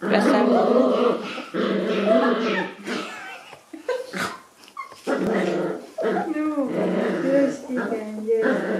Pásalo. No, just